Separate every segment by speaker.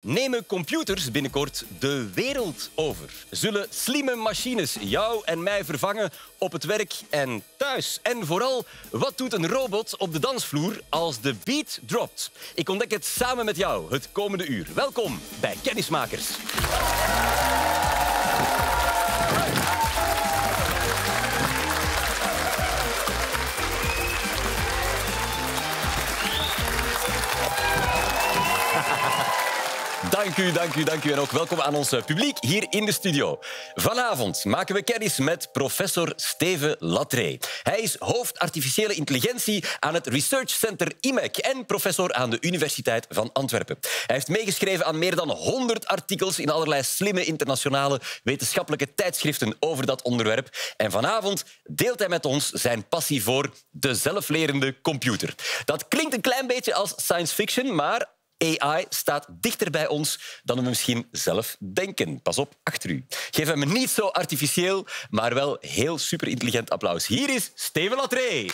Speaker 1: Nemen computers binnenkort de wereld over? Zullen slimme machines jou en mij vervangen op het werk en thuis? En vooral, wat doet een robot op de dansvloer als de beat dropt? Ik ontdek het samen met jou het komende uur. Welkom bij Kennismakers. Dank u, dank u, dank u. En ook welkom aan ons publiek hier in de studio. Vanavond maken we kennis met professor Steven Latree. Hij is hoofd artificiële intelligentie aan het Research Center IMEC en professor aan de Universiteit van Antwerpen. Hij heeft meegeschreven aan meer dan 100 artikels in allerlei slimme internationale wetenschappelijke tijdschriften over dat onderwerp. En vanavond deelt hij met ons zijn passie voor de zelflerende computer. Dat klinkt een klein beetje als science fiction, maar AI staat dichter bij ons dan we misschien zelf denken. Pas op, achter u. Geef hem een niet zo artificieel, maar wel heel superintelligent applaus. Hier is Steven Latree.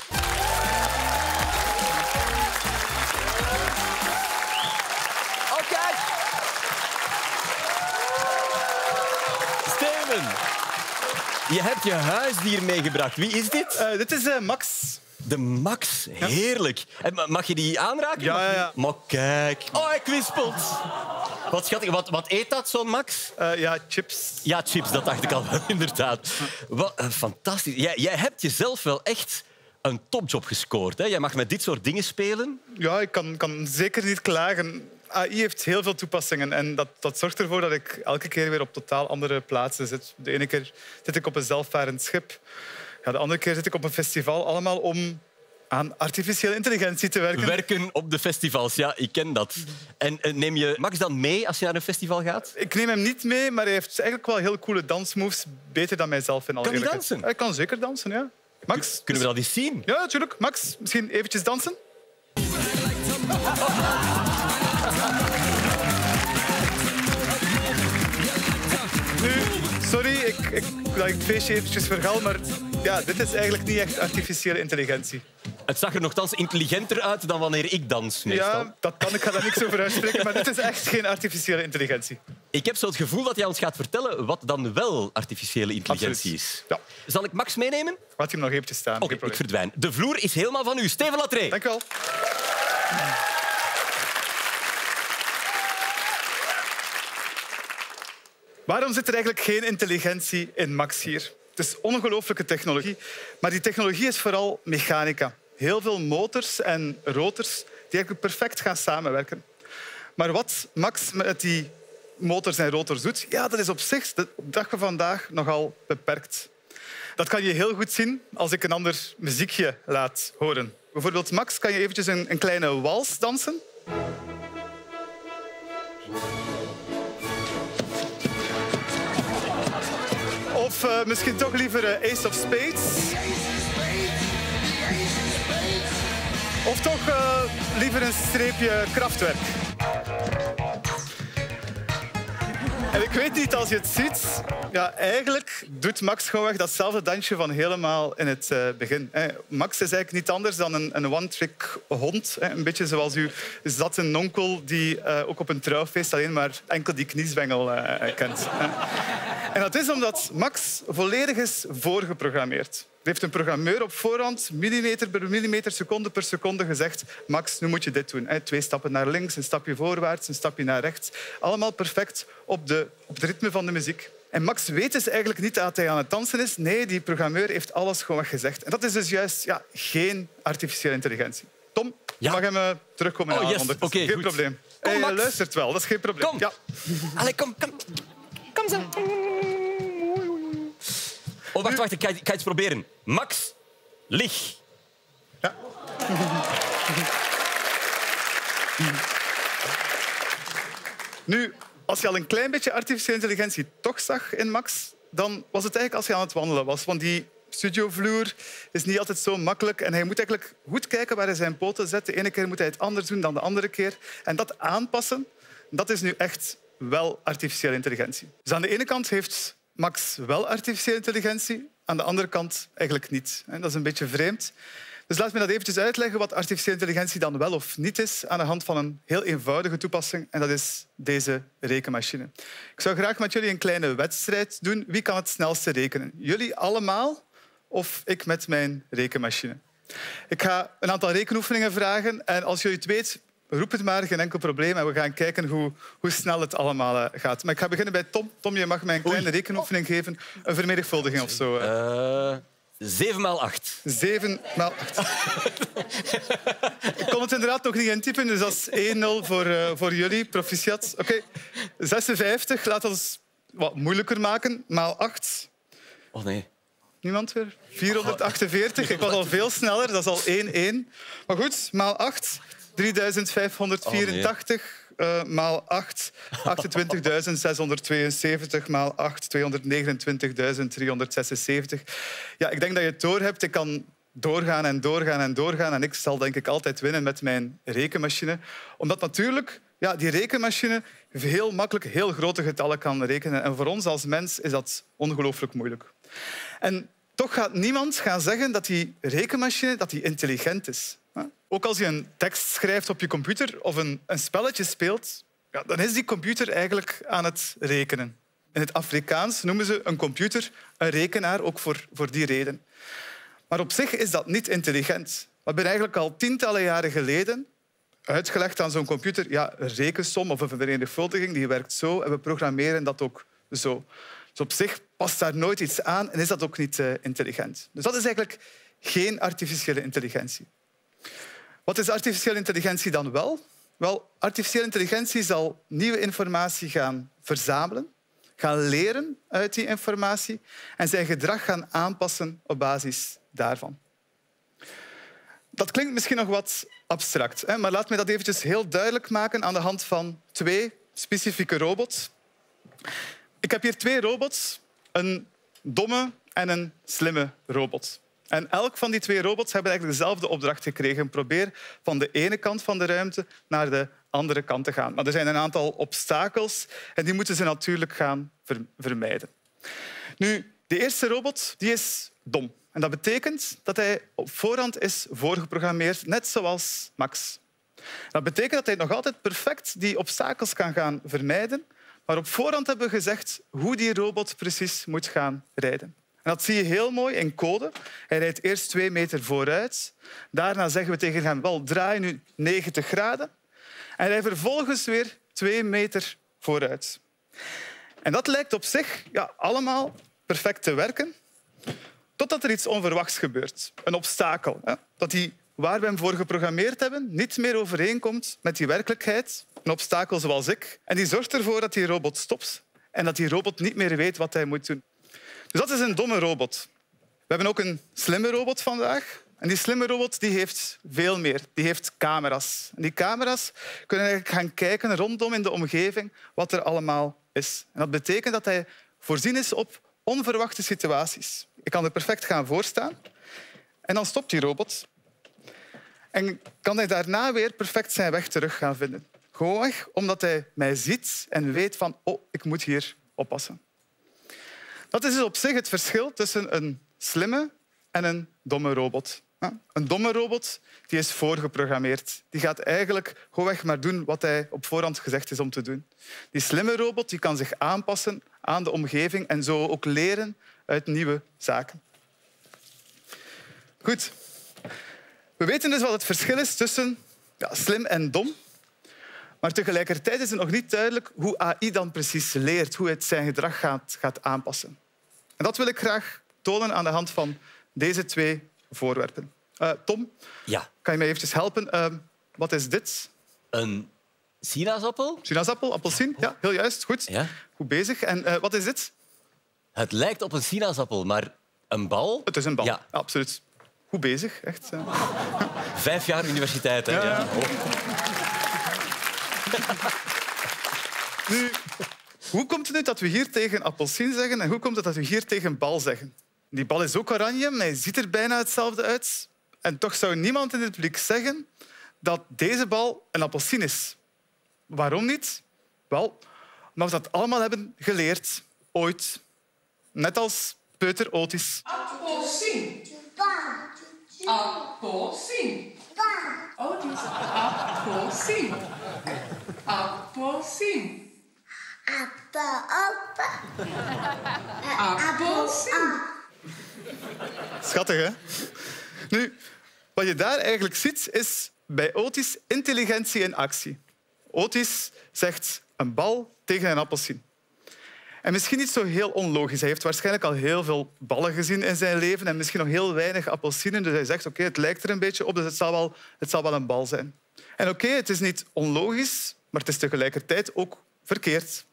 Speaker 1: Je hebt je huisdier meegebracht. Wie is dit?
Speaker 2: Uh, dit is uh, Max.
Speaker 1: De Max, heerlijk. En mag je die aanraken?
Speaker 2: Ja, ja, ja.
Speaker 1: Maar kijk. Oh, hij kwispelt. Wat schattig. Wat, wat eet dat, zo'n Max?
Speaker 2: Uh, ja, chips.
Speaker 1: Ja, chips, dat dacht ik al inderdaad. Wat, uh, fantastisch. Jij, jij hebt jezelf wel echt een topjob gescoord. Hè? Jij mag met dit soort dingen spelen.
Speaker 2: Ja, ik kan, kan zeker niet klagen. AI heeft heel veel toepassingen en dat, dat zorgt ervoor dat ik elke keer weer op totaal andere plaatsen zit. De ene keer zit ik op een zelfvarend schip. Ja, de andere keer zit ik op een festival, allemaal om aan artificiële intelligentie te werken.
Speaker 1: Werken op de festivals, ja, ik ken dat. En neem je Max dan mee als je naar een festival gaat?
Speaker 2: Ik neem hem niet mee, maar hij heeft eigenlijk wel heel coole dansmoves. Beter dan mijzelf in alle
Speaker 1: Kan hij dansen?
Speaker 2: Hij kan zeker dansen, ja. Max?
Speaker 1: Kunnen we dat eens zien?
Speaker 2: Ja, natuurlijk. Max, misschien eventjes dansen? Nu, sorry, ik, ik, dat ik het feestje eventjes vergal, maar ja, dit is eigenlijk niet echt artificiële intelligentie.
Speaker 1: Het zag er nogthans intelligenter uit dan wanneer ik dans. Meestal.
Speaker 2: Ja, dat kan. Ik ga daar niks over uitspreken, maar dit is echt geen artificiële intelligentie.
Speaker 1: Ik heb zo het gevoel dat jij ons gaat vertellen wat dan wel artificiële intelligentie
Speaker 2: Absoluut.
Speaker 1: is.
Speaker 2: Ja.
Speaker 1: Zal ik Max meenemen?
Speaker 2: Laat hem nog eventjes staan.
Speaker 1: Oké, ik verdwijn. De vloer is helemaal van u. Steven Latree.
Speaker 2: Dank u wel. Waarom zit er eigenlijk geen intelligentie in Max hier? Het is ongelooflijke technologie, maar die technologie is vooral mechanica. Heel veel motors en rotors die eigenlijk perfect gaan samenwerken. Maar wat Max met die motors en rotors doet, ja, dat is op zich de dag van vandaag nogal beperkt. Dat kan je heel goed zien als ik een ander muziekje laat horen. Bijvoorbeeld, Max, kan je eventjes een, een kleine wals dansen? Of uh, misschien toch liever uh, Ace of Spades? Of toch uh, liever een streepje krachtwerk? En ik weet niet, als je het ziet, ja, eigenlijk doet Max gewoonweg datzelfde dansje van helemaal in het uh, begin. Max is eigenlijk niet anders dan een, een one-trick hond. Een beetje zoals u zat een onkel die uh, ook op een trouwfeest alleen maar enkel die kniezwengel uh, kent. En dat is omdat Max volledig is voorgeprogrammeerd. Heeft een programmeur op voorhand, millimeter per millimeter, seconde per seconde, gezegd Max, nu moet je dit doen. Twee stappen naar links, een stapje voorwaarts, een stapje naar rechts. Allemaal perfect op, de, op het ritme van de muziek. En Max weet dus eigenlijk niet dat hij aan het dansen is. Nee, die programmeur heeft alles gewoon gezegd. En dat is dus juist ja, geen artificiële intelligentie. Tom,
Speaker 1: Ja.
Speaker 2: mag hem uh, terugkomen
Speaker 1: Oh, yes. Oké,
Speaker 2: Geen
Speaker 1: goed.
Speaker 2: probleem.
Speaker 1: Kom,
Speaker 2: Hij luistert wel, dat is geen probleem.
Speaker 1: Kom.
Speaker 2: Ja.
Speaker 1: Allee, kom, kom. Kom zo. Oh, wacht, wacht. Ik ga, ik ga iets proberen. Max, lig.
Speaker 2: Ja. Nu, als je al een klein beetje artificiële intelligentie toch zag in Max, dan was het eigenlijk als je aan het wandelen was. Want die studiovloer is niet altijd zo makkelijk en hij moet eigenlijk goed kijken waar hij zijn poten zet. De ene keer moet hij het anders doen dan de andere keer. En dat aanpassen, dat is nu echt wel artificiële intelligentie. Dus aan de ene kant heeft Max wel artificiële intelligentie, aan de andere kant eigenlijk niet. Dat is een beetje vreemd. Dus laat me dat eventjes uitleggen wat artificiële intelligentie dan wel of niet is aan de hand van een heel eenvoudige toepassing. En dat is deze rekenmachine. Ik zou graag met jullie een kleine wedstrijd doen. Wie kan het snelste rekenen? Jullie allemaal of ik met mijn rekenmachine? Ik ga een aantal rekenoefeningen vragen. En als jullie het weet, roep het maar, geen enkel probleem. En we gaan kijken hoe, hoe snel het allemaal eh, gaat. Maar ik ga beginnen bij Tom. Tom, je mag mij een kleine rekenoefening geven. Een vermenigvuldiging of zo.
Speaker 1: Uh, 7 maal 8.
Speaker 2: 7 maal 8. ik kon het inderdaad nog niet intypen, dus dat is 1-0 voor, uh, voor jullie. Proficiat. Oké, okay. 56. Laat ons wat moeilijker maken. Maal 8.
Speaker 1: Oh nee.
Speaker 2: Niemand weer? 448. Ik was al veel sneller. Dat is al 1-1. Maar goed, maal 8. 3584 oh, nee. uh, maal 8, 28.672 maal 8, 229.376. Ja, ik denk dat je het door hebt. Ik kan doorgaan en doorgaan en doorgaan. En ik zal denk ik altijd winnen met mijn rekenmachine. Omdat natuurlijk ja, die rekenmachine heel makkelijk heel grote getallen kan rekenen. En voor ons als mens is dat ongelooflijk moeilijk. En toch gaat niemand gaan zeggen dat die rekenmachine dat die intelligent is. Ook als je een tekst schrijft op je computer of een, een spelletje speelt, ja, dan is die computer eigenlijk aan het rekenen. In het Afrikaans noemen ze een computer een rekenaar, ook voor, voor die reden. Maar op zich is dat niet intelligent. We hebben eigenlijk al tientallen jaren geleden uitgelegd aan zo'n computer ja, een rekensom of een vermenigvuldiging die werkt zo en we programmeren dat ook zo. Dus op zich past daar nooit iets aan en is dat ook niet uh, intelligent. Dus dat is eigenlijk geen artificiële intelligentie. Wat is artificiële intelligentie dan wel? Wel, artificiële intelligentie zal nieuwe informatie gaan verzamelen, gaan leren uit die informatie en zijn gedrag gaan aanpassen op basis daarvan. Dat klinkt misschien nog wat abstract, maar laat me dat eventjes heel duidelijk maken aan de hand van twee specifieke robots. Ik heb hier twee robots, een domme en een slimme robot. En elk van die twee robots hebben eigenlijk dezelfde opdracht gekregen. Probeer van de ene kant van de ruimte naar de andere kant te gaan. Maar er zijn een aantal obstakels en die moeten ze natuurlijk gaan vermijden. Nu, de eerste robot die is dom. En dat betekent dat hij op voorhand is voorgeprogrammeerd, net zoals Max. Dat betekent dat hij nog altijd perfect die obstakels kan gaan vermijden, maar op voorhand hebben we gezegd hoe die robot precies moet gaan rijden. En dat zie je heel mooi in code. Hij rijdt eerst twee meter vooruit. Daarna zeggen we tegen hem, wel, draai nu 90 graden. En hij vervolgens weer twee meter vooruit. En dat lijkt op zich ja, allemaal perfect te werken, totdat er iets onverwachts gebeurt. Een obstakel. Dat die waar we hem voor geprogrammeerd hebben niet meer overeenkomt met die werkelijkheid. Een obstakel zoals ik. En die zorgt ervoor dat die robot stopt en dat die robot niet meer weet wat hij moet doen. Dus dat is een domme robot. We hebben ook een slimme robot vandaag. En die slimme robot die heeft veel meer. Die heeft camera's. En die camera's kunnen gaan kijken rondom in de omgeving wat er allemaal is. En dat betekent dat hij voorzien is op onverwachte situaties. Ik kan er perfect gaan voorstaan. En dan stopt die robot. En kan hij daarna weer perfect zijn weg terug gaan vinden. Gewoon omdat hij mij ziet en weet van oh, ik moet hier oppassen. Dat is dus op zich het verschil tussen een slimme en een domme robot. Een domme robot die is voorgeprogrammeerd. Die gaat eigenlijk gewoonweg maar doen wat hij op voorhand gezegd is om te doen. Die slimme robot die kan zich aanpassen aan de omgeving en zo ook leren uit nieuwe zaken. Goed. We weten dus wat het verschil is tussen ja, slim en dom. Maar tegelijkertijd is het nog niet duidelijk hoe AI dan precies leert, hoe het zijn gedrag gaat, gaat aanpassen. En dat wil ik graag tonen aan de hand van deze twee voorwerpen. Uh, Tom,
Speaker 1: ja.
Speaker 2: kan je mij eventjes helpen? Uh, wat is dit?
Speaker 1: Een sinaasappel?
Speaker 2: Sinaasappel, appelsien. Ja, heel juist. Goed.
Speaker 1: Ja.
Speaker 2: Goed bezig. En uh, wat is dit?
Speaker 1: Het lijkt op een sinaasappel, maar een bal?
Speaker 2: Het is een bal,
Speaker 1: ja.
Speaker 2: absoluut. Goed bezig, echt.
Speaker 1: Vijf jaar universiteit, hè? Ja. ja. Oh.
Speaker 2: nu, hoe komt het nu dat we hier tegen appelsien zeggen en hoe komt het dat we hier tegen bal zeggen? Die bal is ook oranje, maar hij ziet er bijna hetzelfde uit. En toch zou niemand in het publiek zeggen dat deze bal een appelsien is. Waarom niet? Wel, omdat we dat allemaal hebben geleerd, ooit. Net als Peuter Otis.
Speaker 3: Appelsien. Appelsin. Oh, die is appelsin. Appelsin.
Speaker 4: Appa, appa.
Speaker 3: Appelsin.
Speaker 2: Schattig, hè? Nu, wat je daar eigenlijk ziet, is bij Otis intelligentie in actie. Otis zegt een bal tegen een appelsien. En misschien niet zo heel onlogisch. Hij heeft waarschijnlijk al heel veel ballen gezien in zijn leven en misschien nog heel weinig appelsinen. Dus hij zegt, oké, het lijkt er een beetje op, dus het zal wel, het zal wel een bal zijn. En oké, het is niet onlogisch, maar het is tegelijkertijd ook verkeerd.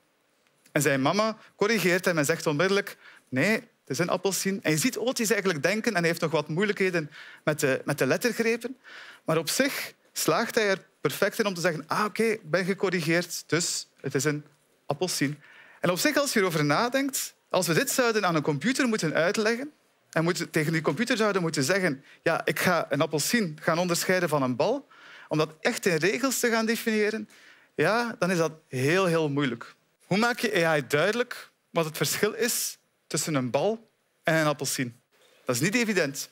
Speaker 2: En zijn mama corrigeert hem en zegt onmiddellijk, nee, het is een appelsien. En je ziet Otis eigenlijk denken, en heeft nog wat moeilijkheden met de, met de lettergrepen, maar op zich slaagt hij er perfect in om te zeggen, ah oké, ik ben gecorrigeerd, dus het is een appelsien. En op zich, als je erover nadenkt, als we dit zouden aan een computer moeten uitleggen en moeten, tegen die computer zouden moeten zeggen ja, ik ga een appelsien gaan onderscheiden van een bal, om dat echt in regels te gaan definiëren, ja, dan is dat heel, heel moeilijk. Hoe maak je AI duidelijk wat het verschil is tussen een bal en een appelsien? Dat is niet evident.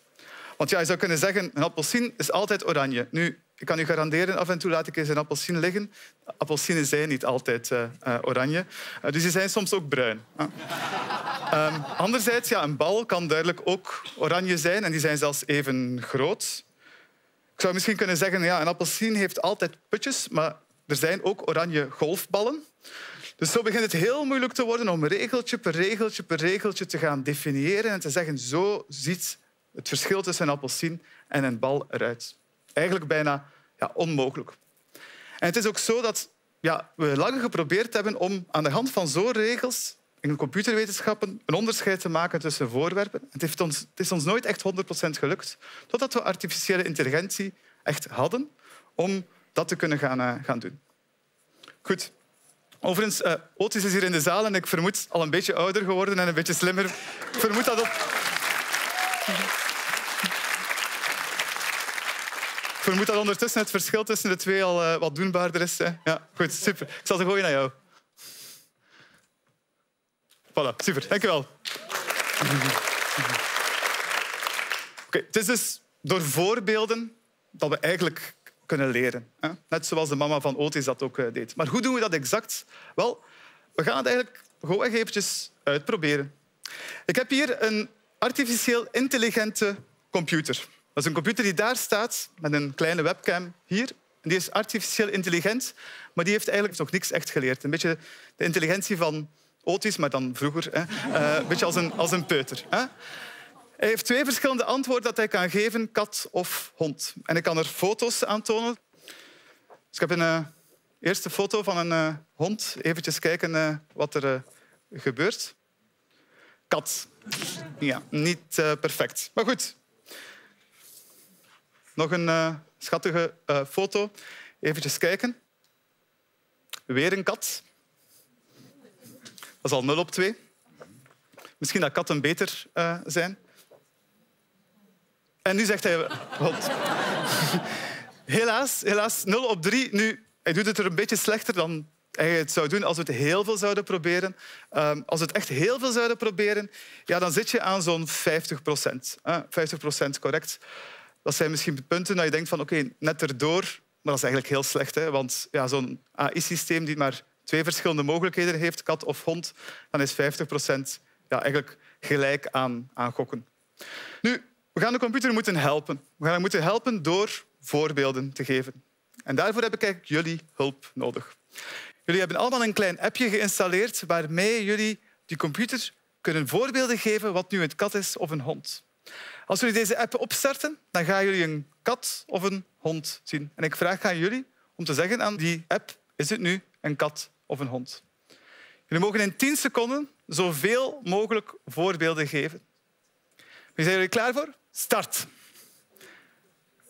Speaker 2: Want ja, je zou kunnen zeggen, een appelsien is altijd oranje. Nu, ik kan u garanderen, af en toe laat ik eens een appelsien liggen. Appelsinen zijn niet altijd uh, uh, oranje, uh, dus die zijn soms ook bruin. Um, anderzijds, ja, een bal kan duidelijk ook oranje zijn en die zijn zelfs even groot. Ik zou misschien kunnen zeggen, ja, een appelsien heeft altijd putjes, maar er zijn ook oranje golfballen. Dus zo begint het heel moeilijk te worden om regeltje per regeltje per regeltje te gaan definiëren en te zeggen, zo ziet het verschil tussen een appelsien en een bal eruit. Eigenlijk bijna ja, onmogelijk. En het is ook zo dat ja, we lang geprobeerd hebben om aan de hand van zo'n regels in computerwetenschappen een onderscheid te maken tussen voorwerpen. Het, heeft ons, het is ons nooit echt 100% gelukt, totdat we artificiële intelligentie echt hadden om dat te kunnen gaan, uh, gaan doen. Goed. Overigens, uh, Otis is hier in de zaal en ik vermoed al een beetje ouder geworden en een beetje slimmer. Ik vermoed dat op... vermoed dat ondertussen het verschil tussen de twee al uh, wat doenbaarder is. Hè? Ja, goed, super. Ik zal ze gooien naar jou. Voilà, super. Dank je wel. Okay, het is dus door voorbeelden dat we eigenlijk kunnen leren. Hè? Net zoals de mama van Otis dat ook uh, deed. Maar hoe doen we dat exact? Wel, we gaan het eigenlijk gewoon eventjes uitproberen. Ik heb hier een artificieel intelligente computer. Dat is een computer die daar staat met een kleine webcam hier. Die is artificieel intelligent, maar die heeft eigenlijk nog niks echt geleerd. Een beetje de intelligentie van Otis, maar dan vroeger. Hè. Uh, een beetje als een, als een peuter. Hè. Hij heeft twee verschillende antwoorden dat hij kan geven, kat of hond. En ik kan er foto's aan tonen. Dus ik heb een uh, eerste foto van een uh, hond. Even kijken wat er gebeurt. Kat. Ja, niet perfect. Maar goed. Nog een schattige foto. Even kijken. Weer een kat. Dat is al 0 op 2. Misschien dat katten beter zijn. En nu zegt hij helaas, helaas, 0 op 3. Nu, hij doet het er een beetje slechter dan hij het zou doen als we het heel veel zouden proberen. Um, als we het echt heel veel zouden proberen, ja, dan zit je aan zo'n 50 procent. Uh, 50 procent correct. Dat zijn misschien punten dat je denkt van oké, net erdoor. Maar dat is eigenlijk heel slecht. Hè? Want ja, zo'n AI-systeem die maar twee verschillende mogelijkheden heeft, kat of hond, dan is 50 procent ja, eigenlijk gelijk aan, aan gokken. Nu, we gaan de computer moeten helpen. We gaan hem moeten helpen door voorbeelden te geven. En daarvoor heb ik eigenlijk jullie hulp nodig. Jullie hebben allemaal een klein appje geïnstalleerd waarmee jullie die computer kunnen voorbeelden geven wat nu een kat is of een hond. Als jullie deze app opstarten, dan gaan jullie een kat of een hond zien. En ik vraag aan jullie om te zeggen aan die app, is het nu een kat of een hond? Jullie mogen in 10 seconden zoveel mogelijk voorbeelden geven. Zijn jullie klaar voor? Start.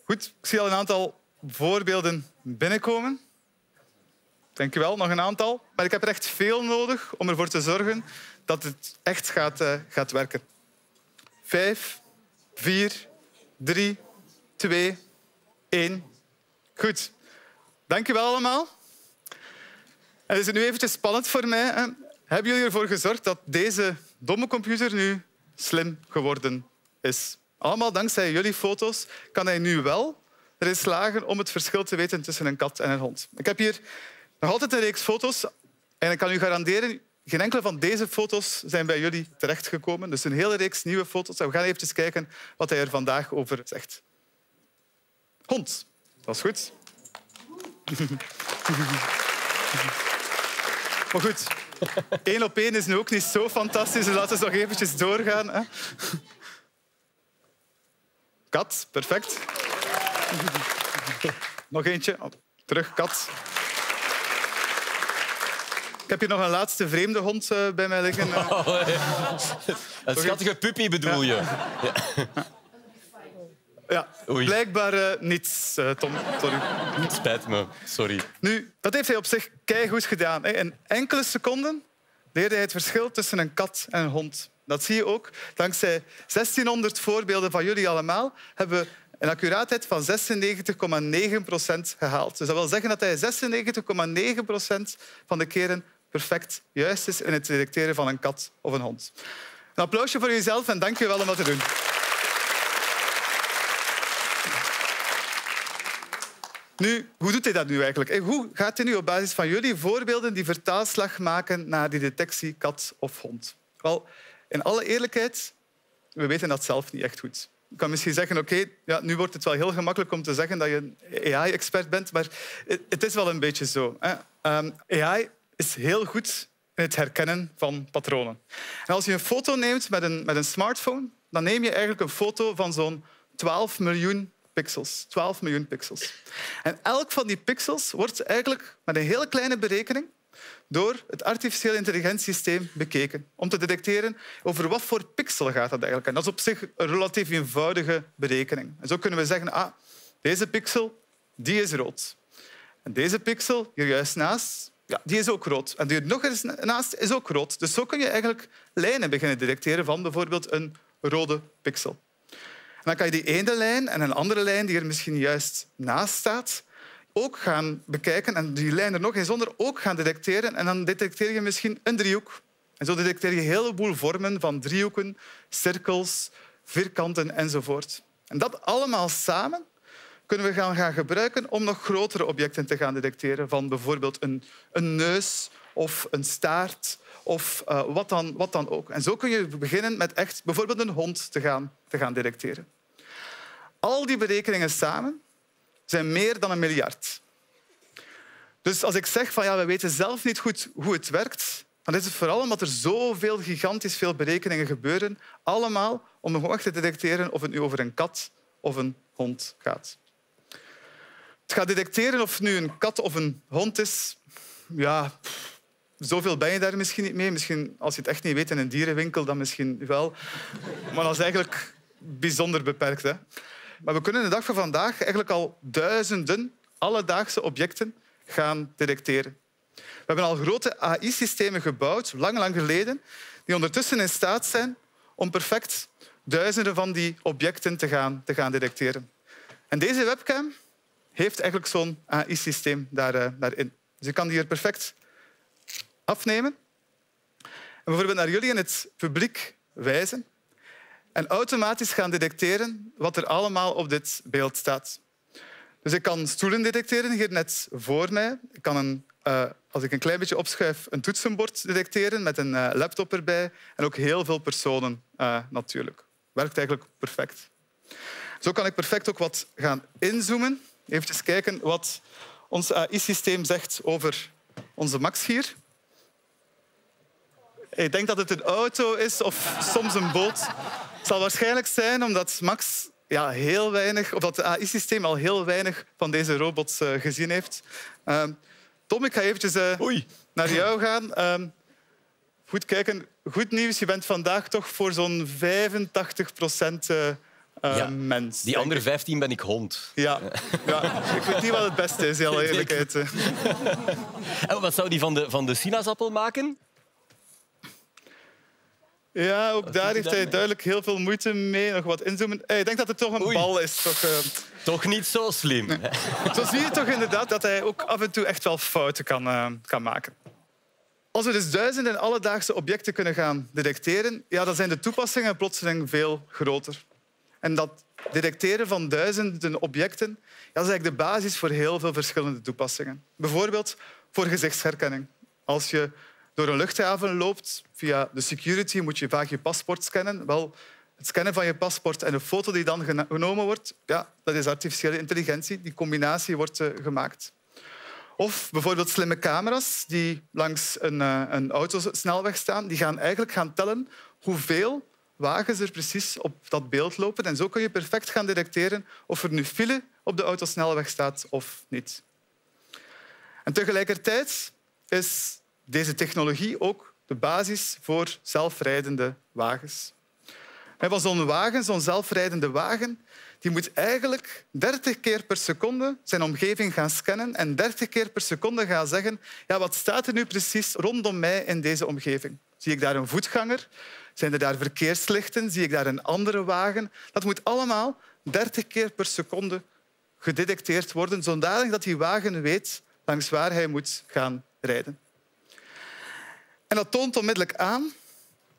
Speaker 2: Goed, ik zie al een aantal voorbeelden binnenkomen. Dank u wel, nog een aantal. Maar ik heb er echt veel nodig om ervoor te zorgen dat het echt gaat, uh, gaat werken. Vijf, vier, drie, twee, één. Goed. Dank u wel allemaal. En het is nu eventjes spannend voor mij. Hè? Hebben jullie ervoor gezorgd dat deze domme computer nu slim geworden is? Allemaal dankzij jullie foto's kan hij nu wel erin slagen om het verschil te weten tussen een kat en een hond. Ik heb hier nog altijd een reeks foto's en ik kan u garanderen, geen enkele van deze foto's zijn bij jullie terechtgekomen. Dus een hele reeks nieuwe foto's. En we gaan even kijken wat hij er vandaag over zegt. Hond. Dat is goed. Maar goed, één op één is nu ook niet zo fantastisch. Dus laten we nog eventjes doorgaan. Hè. Kat, perfect. Nog eentje. Oh, terug, kat. Ik heb hier nog een laatste vreemde hond eh, bij mij liggen.
Speaker 1: Oh, Een schattige puppy bedoel je?
Speaker 2: Ja,
Speaker 1: Oei.
Speaker 2: blijkbaar eh, niets, eh, Tom. Sorry.
Speaker 1: Spijt me, sorry.
Speaker 2: Nu, dat heeft hij op zich keigoed gedaan. hè. In enkele seconden leerde hij het verschil tussen een kat en een hond. Dat zie je ook. Dankzij 1600 voorbeelden van jullie allemaal hebben we een accuraatheid van 96,9 procent gehaald. Dus dat wil zeggen dat hij 96,9 procent van de keren perfect juist is in het detecteren van een kat of een hond. Een applausje voor jezelf en dank je wel om dat te doen. Nu, hoe doet hij dat nu eigenlijk? En Hoe gaat hij nu op basis van jullie voorbeelden die vertaalslag maken naar die detectie kat of hond? Wel, in alle eerlijkheid, we weten dat zelf niet echt goed. Je kan misschien zeggen, oké, ja, nu wordt het wel heel gemakkelijk om te zeggen dat je een AI-expert bent, maar het- het is wel een beetje zo. Hè. Ehm, AI is heel goed in het herkennen van patronen. En als je een foto neemt met een, met een smartphone, dan neem je eigenlijk een foto van zo'n 12 miljoen pixels. 12 miljoen pixels. En elk van die pixels wordt eigenlijk met een hele kleine berekening door het artificiële intelligentiesysteem bekeken om te detecteren over wat voor pixel gaat dat eigenlijk. En dat is op zich een relatief eenvoudige berekening. En zo kunnen we zeggen, ah, deze pixel die is rood. En deze pixel hier juist naast, die is ook rood. En die er nog eens naast is ook rood. Dus zo kun je eigenlijk lijnen beginnen detecteren van bijvoorbeeld een rode pixel. En dan kan je die ene lijn en een andere lijn die er misschien juist naast staat, ook gaan bekijken en die lijn er nog eens onder ook gaan detecteren. En dan detecteer je misschien een driehoek. En zo detecteer je een heleboel vormen van driehoeken, cirkels, vierkanten enzovoort. En dat allemaal samen kunnen we gaan, gaan gebruiken om nog grotere objecten te gaan detecteren. Van bijvoorbeeld een, een neus of een staart of eh, wat, dan, wat dan ook. En zo kun je beginnen met echt bijvoorbeeld een hond te gaan, te gaan detecteren. Al die berekeningen samen zijn meer dan een miljard. Dus als ik zeg van ja, we weten zelf niet goed hoe het werkt, dan is het vooral omdat er zoveel gigantisch veel berekeningen gebeuren, allemaal om gewoon te detecteren of het nu over een kat of een hond gaat. Het gaat detecteren of het nu een kat of een hond is, ja, zoveel ben je daar misschien niet mee. Misschien als je het echt niet weet in een dierenwinkel, dan misschien wel. Maar dat is eigenlijk bijzonder beperkt. Hè? Maar we kunnen de dag van vandaag eigenlijk al duizenden alledaagse objecten gaan detecteren. We hebben al grote AI-systemen gebouwd, lang, lang geleden, die ondertussen in staat zijn om perfect duizenden van die objecten te gaan, te gaan detecteren. En deze webcam heeft eigenlijk zo'n AI-systeem daar, eh, daarin. Dus je kan die perfect afnemen en bijvoorbeeld naar jullie in het publiek wijzen en automatisch gaan detecteren wat er allemaal op dit beeld staat. Dus ik kan stoelen detecteren hier net voor mij. Ik kan, een, eh, als ik een klein beetje opschuif, een toetsenbord detecteren met een eh, laptop erbij. En ook heel veel personen eh, natuurlijk. Werkt eigenlijk perfect. Zo kan ik perfect ook wat gaan inzoomen. Even kijken wat ons AI-systeem zegt over onze Max hier. Ik denk dat het een auto is of soms een boot. Het zal waarschijnlijk zijn omdat Max ja, heel weinig, of dat het AI-systeem al heel weinig van deze robots eh, gezien heeft. Ehm, Tom, ik ga eventjes eh, naar jou gaan. Ehm, goed kijken. Goed nieuws, je bent vandaag toch voor zo'n 85 procent eh,
Speaker 1: Ja,
Speaker 2: mens.
Speaker 1: Die andere
Speaker 2: ik.
Speaker 1: 15 ben ik hond.
Speaker 2: Ja. ja, ik weet niet wat het beste is, alle eerlijkheid.
Speaker 1: En wat zou die van de, van de sinaasappel maken?
Speaker 2: Ja, ook daar heeft hij duidelijk heel veel moeite mee. Nog wat inzoomen. Eh, Ik denk dat het toch een
Speaker 1: Oei.
Speaker 2: bal is. Toch, eh.
Speaker 1: Toch niet zo slim.
Speaker 2: Zo zie je toch inderdaad dat hij ook af en toe echt wel fouten kan, kan maken. Als we dus duizenden alledaagse objecten kunnen gaan detecteren, ja, dan zijn de toepassingen plotseling veel groter. En dat detecteren van duizenden objecten dat is eigenlijk de basis voor heel veel verschillende toepassingen. Bijvoorbeeld voor gezichtsherkenning. Als je door een luchthaven loopt, via de security moet je vaak je paspoort scannen. Wel, het scannen van je paspoort en de foto die dan genomen wordt, ja, dat is artificiële intelligentie. Die combinatie wordt uh, gemaakt. Of bijvoorbeeld slimme camera's die langs een, uh, een autosnelweg staan. Die gaan eigenlijk gaan tellen hoeveel wagens er precies op dat beeld lopen. En zo kun je perfect gaan detecteren of er nu file op de autosnelweg staat of niet. En tegelijkertijd is deze technologie ook de basis voor zelfrijdende wagens. Zo'n wagen, zo'n zelfrijdende wagen, die moet eigenlijk 30 keer per seconde zijn omgeving gaan scannen en 30 keer per seconde gaan zeggen ja, wat staat er nu precies rondom mij in deze omgeving. Zie ik daar een voetganger? Zijn er daar verkeerslichten? Zie ik daar een andere wagen? Dat moet allemaal 30 keer per seconde gedetecteerd worden, zodanig dat die wagen weet langs waar hij moet gaan rijden. En dat toont onmiddellijk aan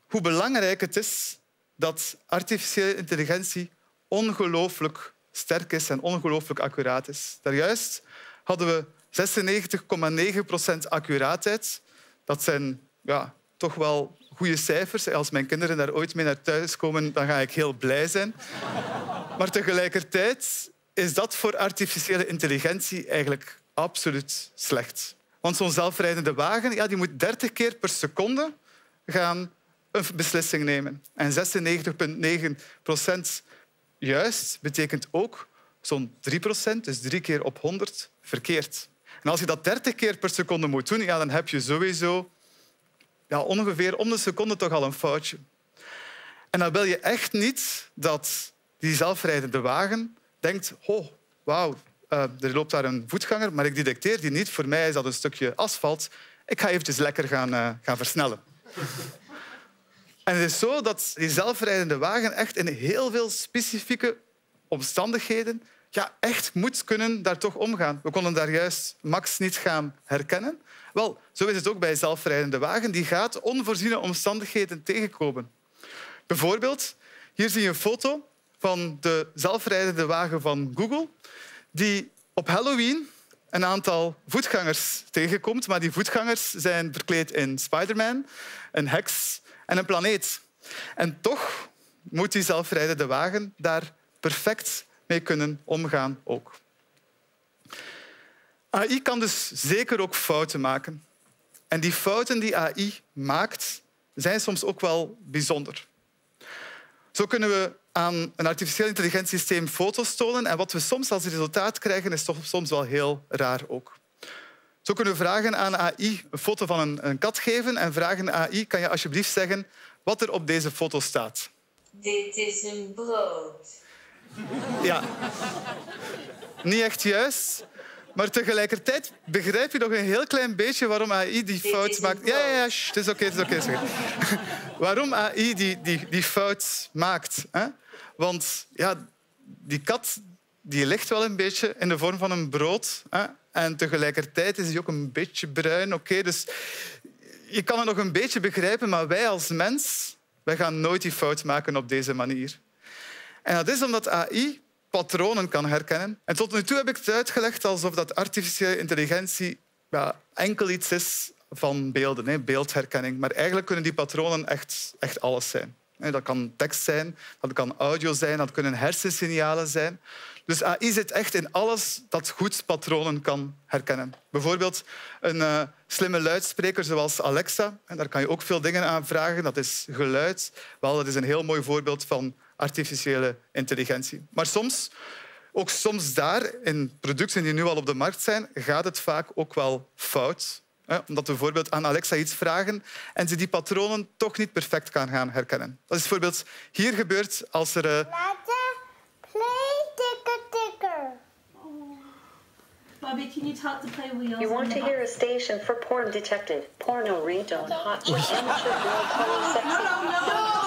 Speaker 2: hoe belangrijk het is dat artificiële intelligentie ongelooflijk sterk is en ongelooflijk accuraat is. Daarjuist hadden we 96,9 procent accuraatheid. Dat zijn ja, toch wel goede cijfers. Als mijn kinderen daar ooit mee naar thuis komen, dan ga ik heel blij zijn. Maar tegelijkertijd is dat voor artificiële intelligentie eigenlijk absoluut slecht. Want zo'n zelfrijdende wagen ja, die moet 30 keer per seconde gaan een beslissing nemen. En 96,9 procent juist betekent ook zo'n 3 procent, dus drie keer op 100, verkeerd. En als je dat 30 keer per seconde moet doen, ja, dan heb je sowieso ja, ongeveer om de seconde toch al een foutje. En dan wil je echt niet dat die zelfrijdende wagen denkt, oh, wauw, uh, er loopt daar een voetganger, maar ik detecteer die niet. Voor mij is dat een stukje asfalt. Ik ga eventjes lekker gaan, uh, gaan versnellen. en het is zo dat die zelfrijdende wagen echt in heel veel specifieke omstandigheden ja, echt moet kunnen daar toch omgaan. We konden daar juist Max niet gaan herkennen. Wel, zo is het ook bij zelfrijdende wagen. Die gaat onvoorziene omstandigheden tegenkomen. Bijvoorbeeld, hier zie je een foto van de zelfrijdende wagen van Google, die op Halloween een aantal voetgangers tegenkomt. Maar die voetgangers zijn verkleed in Spider-Man, een heks en een planeet. En toch moet die zelfrijdende wagen daar perfect mee kunnen omgaan ook. AI kan dus zeker ook fouten maken. En die fouten die AI maakt, zijn soms ook wel bijzonder. Zo kunnen we aan een artificieel intelligentiesysteem foto's tonen en wat we soms als resultaat krijgen is toch soms wel heel raar ook. Zo kunnen we vragen aan AI een foto van een, een kat geven en vragen AI, kan je alsjeblieft zeggen wat er op deze foto staat?
Speaker 4: Dit is een brood.
Speaker 2: Ja. Niet echt juist. Maar tegelijkertijd begrijp je nog een heel klein beetje waarom AI die fout maakt. Ja, ja, ja, het is oké, het is oké. waarom AI die, die, die fout maakt. Hè? Want ja, die kat die ligt wel een beetje in de vorm van een brood. Hè? En tegelijkertijd is hij ook een beetje bruin. Oké, dus je kan het nog een beetje begrijpen, maar wij als mens wij gaan nooit die fout maken op deze manier. En dat is omdat AI patronen kan herkennen. En tot nu toe heb ik het uitgelegd alsof dat artificiële intelligentie ja, enkel iets is van beelden, hè, beeldherkenning. Maar eigenlijk kunnen die patronen echt, echt alles zijn. Dat kan tekst zijn, dat kan audio zijn, dat kunnen hersensignalen zijn. Dus AI zit echt in alles dat goed patronen kan herkennen. Bijvoorbeeld een uh, slimme luidspreker zoals Alexa. En daar kan je ook veel dingen aan vragen. Dat is geluid. Wel, dat is een heel mooi voorbeeld van artificiële intelligentie. Maar soms, ook soms daar, in producten die nu al op de markt zijn, gaat het vaak ook wel fout. Omdat we bijvoorbeeld aan Alexa iets vragen en ze die patronen toch niet perfect kan gaan herkennen. Dat is bijvoorbeeld hier gebeurd als er... Uh...
Speaker 5: Bobby, can you talk the play wheels? You want to hear a station for porn detected. Porno ringtone, hot, amateur girl, sexy. No,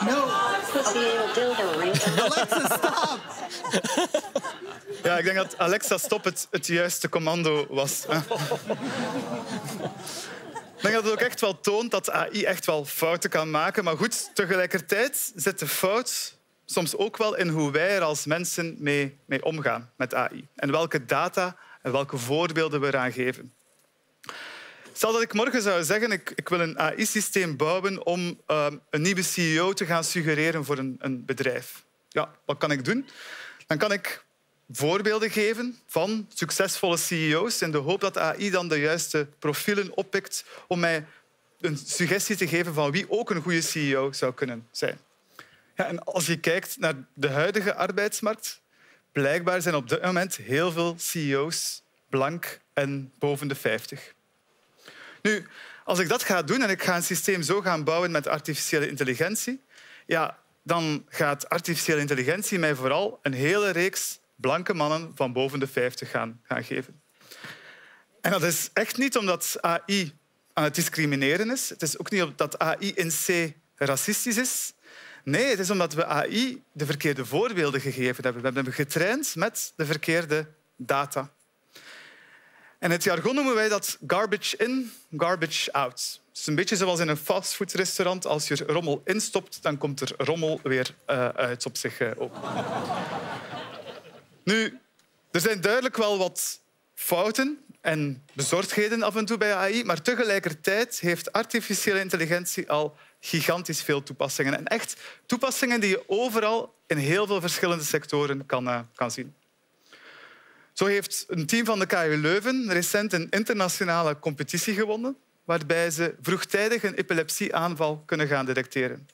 Speaker 5: no, no. Pussy dildo ringtone.
Speaker 2: Alexa, stop! Ja, ik denk dat Alexa stop het, het juiste commando was. Ik denk dat het ook echt wel toont dat AI echt wel fouten kan maken. Maar goed, tegelijkertijd zit de fout soms ook wel in hoe wij er als mensen mee, mee omgaan met AI. En welke data en welke voorbeelden we eraan geven. Stel dat ik morgen zou zeggen, ik, ik wil een AI-systeem bouwen om uh, een nieuwe CEO te gaan suggereren voor een, een bedrijf. Ja, wat kan ik doen? Dan kan ik voorbeelden geven van succesvolle CEO's in de hoop dat AI dan de juiste profielen oppikt om mij een suggestie te geven van wie ook een goede CEO zou kunnen zijn. Ja, en als je kijkt naar de huidige arbeidsmarkt, blijkbaar zijn op dit moment heel veel CEO's blank en boven de 50. Nu, als ik dat ga doen en ik ga een systeem zo gaan bouwen met artificiële intelligentie, ja, dan gaat artificiële intelligentie mij vooral een hele reeks blanke mannen van boven de 50 gaan, gaan geven. En dat is echt niet omdat AI aan het discrimineren is. Het is ook niet omdat AI in C racistisch is. Nee, het is omdat we AI de verkeerde voorbeelden gegeven hebben. We hebben hem getraind met de verkeerde data. En in het jargon noemen wij dat garbage in, garbage out. Het is een beetje zoals in een fastfoodrestaurant. Als je rommel instopt, dan komt er rommel weer uh, uit op zich uh, ook. nu, er zijn duidelijk wel wat fouten en bezorgdheden af en toe bij AI, maar tegelijkertijd heeft artificiële intelligentie al gigantisch veel toepassingen. En echt toepassingen die je overal in heel veel verschillende sectoren kan, uh, kan zien. Zo heeft een team van de KU Leuven recent een internationale competitie gewonnen waarbij ze vroegtijdig een epilepsieaanval kunnen gaan detecteren.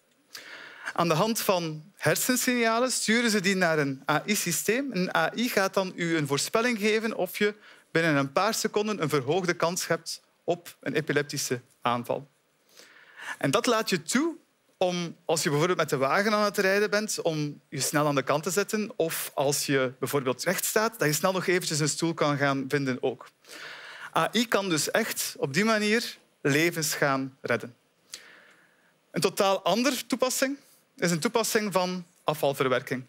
Speaker 2: Aan de hand van hersensignalen sturen ze die naar een AI-systeem. Een AI gaat dan u een voorspelling geven of je binnen een paar seconden een verhoogde kans hebt op een epileptische aanval. En dat laat je toe om, als je bijvoorbeeld met de wagen aan het rijden bent, om je snel aan de kant te zetten. Of als je bijvoorbeeld recht staat, dat je snel nog eventjes een stoel kan gaan vinden ook. AI kan dus echt op die manier levens gaan redden. Een totaal andere toepassing is een toepassing van afvalverwerking.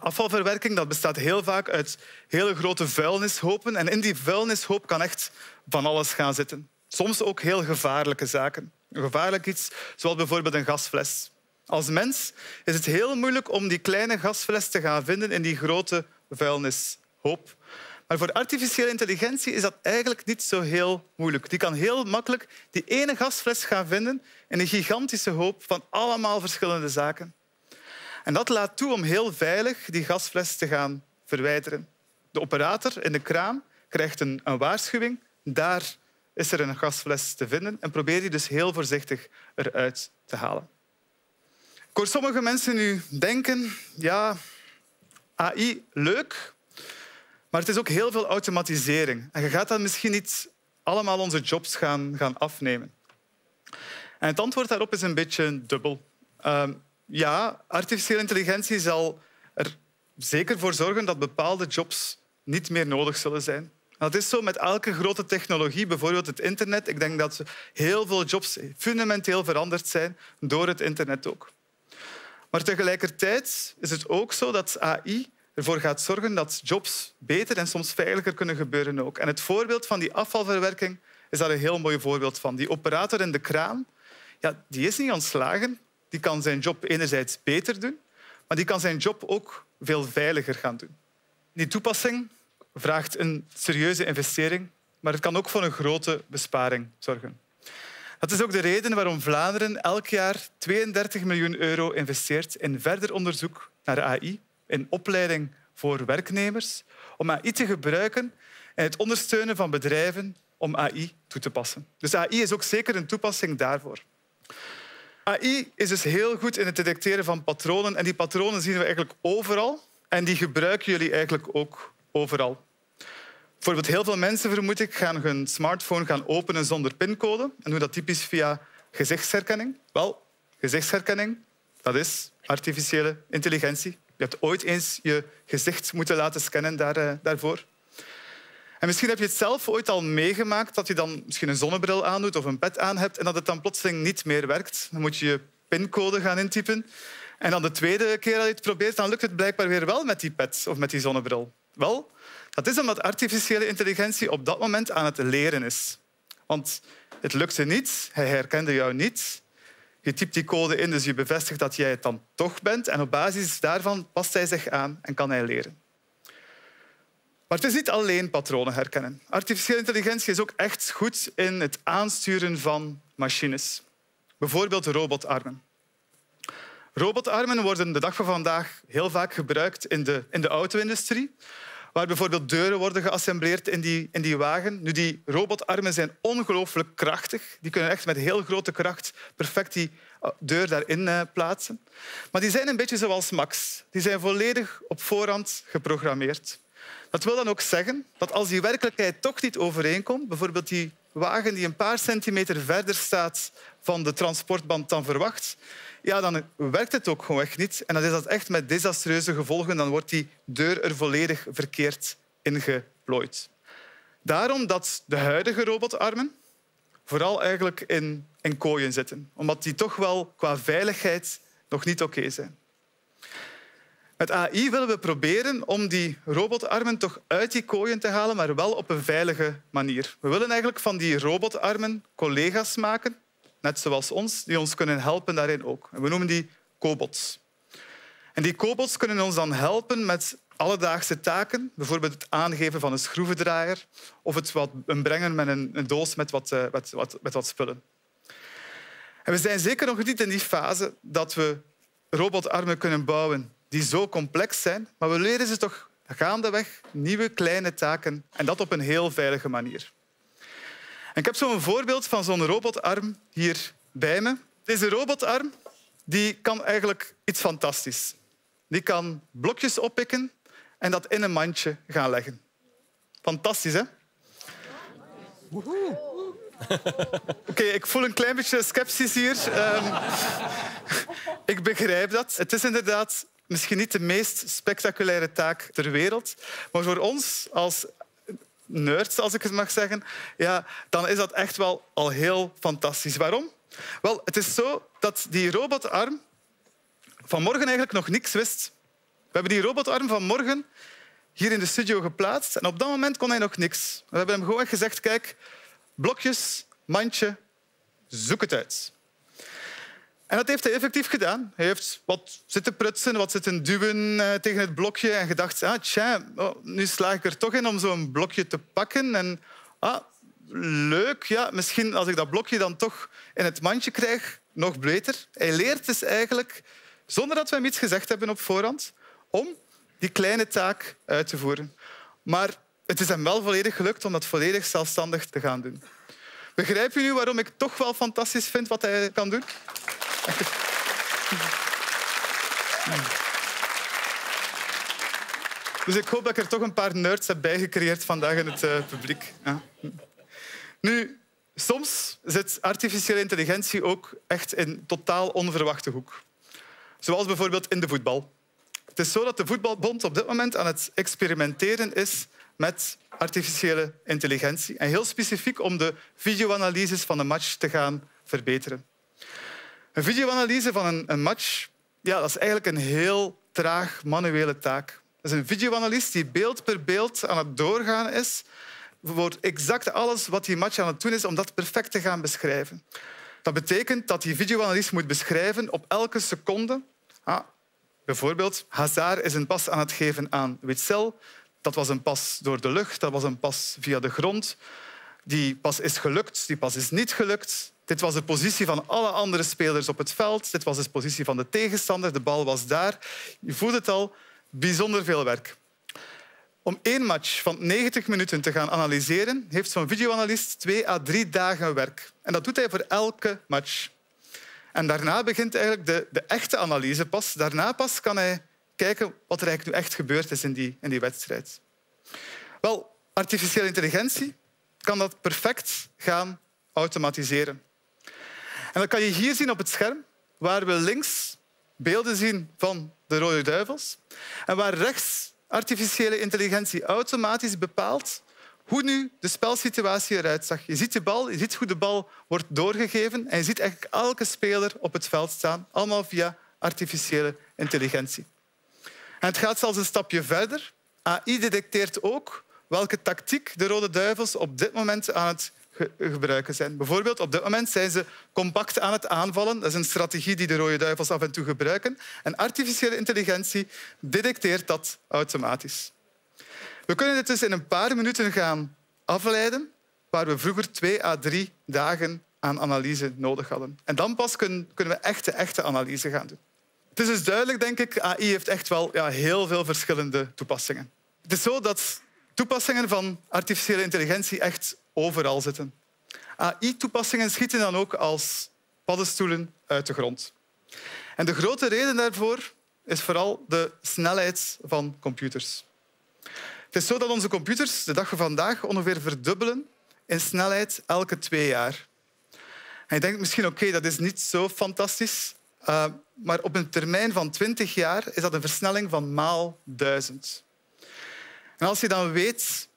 Speaker 2: Afvalverwerking dat bestaat heel vaak uit hele grote vuilnishopen. En in die vuilnishoop kan echt van alles gaan zitten. Soms ook heel gevaarlijke zaken. Een gevaarlijk iets, zoals bijvoorbeeld een gasfles. Als mens is het heel moeilijk om die kleine gasfles te gaan vinden in die grote vuilnishoop. Maar voor artificiële intelligentie is dat eigenlijk niet zo heel moeilijk. Die kan heel makkelijk die ene gasfles gaan vinden in een gigantische hoop van allemaal verschillende zaken. En dat laat toe om heel veilig die gasfles te gaan verwijderen. De operator in de kraan krijgt een, een waarschuwing. Daar is er een gasfles te vinden en probeer die dus heel voorzichtig eruit te halen. Ik hoor sommige mensen nu denken, ja, AI, leuk, maar het is ook heel veel automatisering. En je gaat dan misschien niet allemaal onze jobs gaan, gaan afnemen. En het antwoord daarop is een beetje dubbel. Uh, ja, artificiële intelligentie zal er zeker voor zorgen dat bepaalde jobs niet meer nodig zullen zijn. Dat is zo met elke grote technologie, bijvoorbeeld het internet. Ik denk dat heel veel jobs fundamenteel veranderd zijn door het internet ook. Maar tegelijkertijd is het ook zo dat AI ervoor gaat zorgen dat jobs beter en soms veiliger kunnen gebeuren ook. En het voorbeeld van die afvalverwerking is daar een heel mooi voorbeeld van. Die operator in de kraan, ja, die is niet ontslagen. Die kan zijn job enerzijds beter doen, maar die kan zijn job ook veel veiliger gaan doen. Die toepassing vraagt een serieuze investering, maar het kan ook voor een grote besparing zorgen. Dat is ook de reden waarom Vlaanderen elk jaar 32 miljoen euro investeert in verder onderzoek naar AI, in opleiding voor werknemers, om AI te gebruiken en het ondersteunen van bedrijven om AI toe te passen. Dus AI is ook zeker een toepassing daarvoor. AI is dus heel goed in het detecteren van patronen en die patronen zien we eigenlijk overal en die gebruiken jullie eigenlijk ook overal. Bijvoorbeeld heel veel mensen, vermoed ik, gaan hun smartphone gaan openen zonder pincode en doen dat typisch via gezichtsherkenning. Wel, gezichtsherkenning, dat is artificiële intelligentie. Je hebt ooit eens je gezicht moeten laten scannen daar, uh, daarvoor. En misschien heb je het zelf ooit al meegemaakt dat je dan misschien een zonnebril aandoet of een pet aan hebt en dat het dan plotseling niet meer werkt. Dan moet je je pincode gaan intypen. En dan de tweede keer dat je het probeert, dan lukt het blijkbaar weer wel met die pet of met die zonnebril. Wel, dat is omdat artificiële intelligentie op dat moment aan het leren is. Want het lukte niet, hij herkende jou niet. Je typt die code in, dus je bevestigt dat jij het dan toch bent. En op basis daarvan past hij zich aan en kan hij leren. Maar het is niet alleen patronen herkennen. Artificiële intelligentie is ook echt goed in het aansturen van machines. Bijvoorbeeld robotarmen. Robotarmen worden de dag van vandaag heel vaak gebruikt in de, in de auto-industrie, waar bijvoorbeeld deuren worden geassembleerd in die, in die wagen. Nu, die robotarmen zijn ongelooflijk krachtig. Die kunnen echt met heel grote kracht perfect die eh, deur daarin eh, plaatsen. Maar die zijn een beetje zoals Max. Die zijn volledig op voorhand geprogrammeerd. Dat wil dan ook zeggen dat als die werkelijkheid toch niet overeenkomt, bijvoorbeeld die wagen die een paar centimeter verder staat van de transportband dan verwacht, ja, dan werkt het ook gewoon echt niet. En dan is dat echt met desastreuze gevolgen. Dan wordt die deur er volledig verkeerd ingeplooid. Daarom dat de huidige robotarmen vooral eigenlijk in, in kooien zitten. Omdat die toch wel qua veiligheid nog niet oké zijn. Met AI willen we proberen om die robotarmen toch uit die kooien te halen, maar wel op een veilige manier. We willen eigenlijk van die robotarmen collega's maken, net zoals ons, die ons kunnen helpen daarin ook. we noemen die cobots. En die cobots kunnen ons dan helpen met alledaagse taken, bijvoorbeeld het aangeven van een schroevendraaier of het wat brengen met een, doos met wat, met, wat, met wat spullen. En we zijn zeker nog niet in die fase dat we robotarmen kunnen bouwen die zo complex zijn, maar we leren ze toch gaandeweg nieuwe kleine taken en dat op een heel veilige manier. En ik heb zo'n voorbeeld van zo'n robotarm hier bij me. Deze robotarm die kan eigenlijk iets fantastisch. Die kan blokjes oppikken en dat in een mandje gaan leggen. Fantastisch, hè? Oké, ik voel een klein beetje sceptisch hier. Um, ik begrijp dat. Het is inderdaad misschien niet de meest spectaculaire taak ter wereld. Maar voor ons als nerds, als ik het mag zeggen, ja, dan is dat echt wel al heel fantastisch. Waarom? Wel, het is zo dat die robotarm vanmorgen eigenlijk nog niks wist. We hebben die robotarm vanmorgen hier in de studio geplaatst en op dat moment kon hij nog niks. We hebben hem gewoon gezegd, kijk, blokjes, mandje, zoek het uit. En dat heeft hij effectief gedaan. Hij heeft wat zitten prutsen, wat zitten duwen eh, tegen het blokje en gedacht, ah, oh, nu slaag ik er toch in om zo'n blokje te pakken. En ah, leuk, ja, misschien als ik dat blokje dan toch in het mandje krijg, nog beter. Hij leert dus eigenlijk, zonder dat we hem iets gezegd hebben op voorhand, om die kleine taak uit te voeren. Maar het is hem wel volledig gelukt om dat volledig zelfstandig te gaan doen. Begrijp je nu waarom ik toch wel fantastisch vind wat hij kan doen? Dus ik hoop dat ik er toch een paar nerds heb bijgecreëerd vandaag in het uh, publiek. Ja. Nu, soms zit artificiële intelligentie ook echt in totaal onverwachte hoek. Zoals bijvoorbeeld in de voetbal. Het is zo dat de Voetbalbond op dit moment aan het experimenteren is met artificiële intelligentie. En heel specifiek om de videoanalyses van een match te gaan verbeteren. Een videoanalyse van een, een match ja, dat is eigenlijk een heel traag manuele taak. Dat is een videoanalist die beeld per beeld aan het doorgaan is voor exact alles wat die match aan het doen is om dat perfect te gaan beschrijven. Dat betekent dat die videoanalist moet beschrijven op elke seconde. Ah, bijvoorbeeld, Hazard is een pas aan het geven aan Witzel. Dat was een pas door de lucht, dat was een pas via de grond. Die pas is gelukt, die pas is niet gelukt. Dit was de positie van alle andere spelers op het veld. Dit was de positie van de tegenstander. De bal was daar. Je voelt het al. Bijzonder veel werk. Om één match van 90 minuten te gaan analyseren, heeft zo'n videoanalist twee à drie dagen werk. En dat doet hij voor elke match. En daarna begint eigenlijk de, de echte analyse pas. Daarna pas kan hij kijken wat er eigenlijk nu echt gebeurd is in die, in die wedstrijd. Wel, artificiële intelligentie kan dat perfect gaan automatiseren. Dat kan je hier zien op het scherm, waar we links beelden zien van de Rode Duivels en waar rechts artificiële intelligentie automatisch bepaalt hoe nu de spelsituatie eruit zag. Je ziet de bal, je ziet hoe de bal wordt doorgegeven en je ziet eigenlijk elke speler op het veld staan, allemaal via artificiële intelligentie. En het gaat zelfs een stapje verder. AI detecteert ook welke tactiek de Rode Duivels op dit moment aan het gebruiken zijn. Bijvoorbeeld, op dit moment zijn ze compact aan het aanvallen. Dat is een strategie die de Rode Duivels af en toe gebruiken. En artificiële intelligentie detecteert dat automatisch. We kunnen dit dus in een paar minuten gaan afleiden, waar we vroeger twee à drie dagen aan analyse nodig hadden. En dan pas kunnen we echte, echte analyse gaan doen. Het is dus duidelijk, denk ik, AI heeft echt wel ja, heel veel verschillende toepassingen. Het is zo dat toepassingen van artificiële intelligentie echt overal zitten. AI-toepassingen schieten dan ook als paddenstoelen uit de grond. En de grote reden daarvoor is vooral de snelheid van computers. Het is zo dat onze computers de dag van vandaag ongeveer verdubbelen in snelheid elke twee jaar. En je denkt misschien, oké, dat is niet zo fantastisch. Uh, maar op een termijn van 20 jaar is dat een versnelling van maal duizend. En als je dan weet